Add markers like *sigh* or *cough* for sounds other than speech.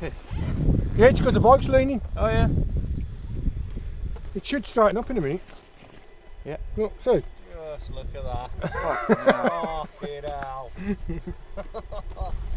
piss. Yeah, it's because the bike's leaning. Oh yeah. It should straighten up in a minute. Yeah. Look, see? Just look at that. *laughs* Oh, Fucking hell. *laughs*